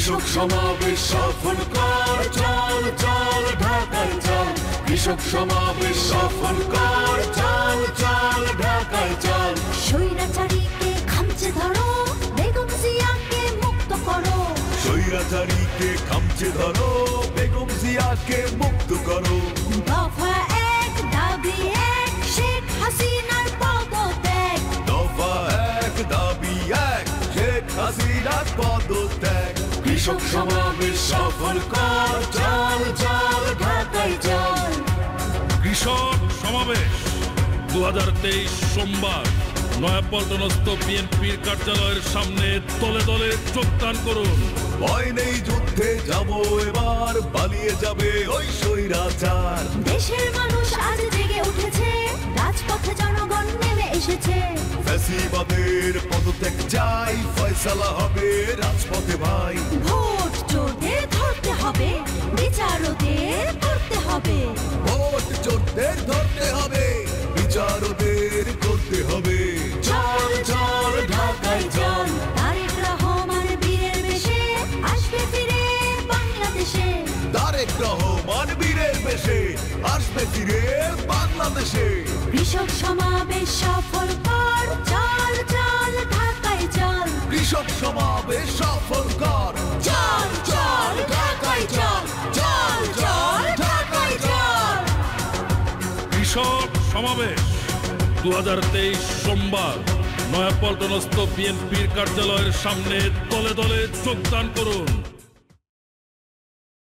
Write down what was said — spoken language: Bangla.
কৃষক সমাবেশ সফল কর চল চল ঢাকায় চল। কৃষক সমাবেশ সফল কর চল চল ঢাকায় চল। স্বৈরাচারীকে খামচে ধরো বেগম জিয়াকে মুক্ত করো। স্বৈরাচারীকে খামচে ধরো বেগম জিয়াকে মুক্ত করো। দফা এক দাবি এক শেখ হাসিনার পদত্যাগ। দফা এক দাবি এক শেখ হাসিনার পদত্যাগ। কৃষক সমাবেশ সফল কর চল চল ঢাকায় চল কৃষক সমাবেশ দু হাজার তেইশ সোমবার নয়াপল্টনস্থ বিএনপির কার্যালয়ের সামনে তলে তলে যোগদান করুন। ভয় নেই যুদ্ধে যাব এবার পালিয়ে যাবে ওই স্বৈরাচার। দেশের মানুষ এসেছে। ফ্যাসিবাদের পদত্যাগ চাই ফয়সালা হবে রাজপথে ভাই। ভোট চোরদের ধরতে হবে বিচারদের করতে হবে। ভোট চোরদের ধরতে হবে করতে হবে। চল চল ঢাকায় চল তারেক রহমান বীরের বেশে আসবে ফিরে বাংলাদেশে। তারেক রহমান বীরের বেশে আসবে ফিরে বাংলাদেশে। কৃষক সমাবেশ সফল কর চল চল ঢাকায় চল। কৃষক সমাবেশ সফল কর চল চল ঢাকায় চল। চল চল ঢাকায় চল। কৃষক সমাবেশ দু হাজার তেইশ সোমবার। নয়াপল্টনস্থ বিএনপির কার্যালয়ের সামনে দলে দলে যোগদান করুন।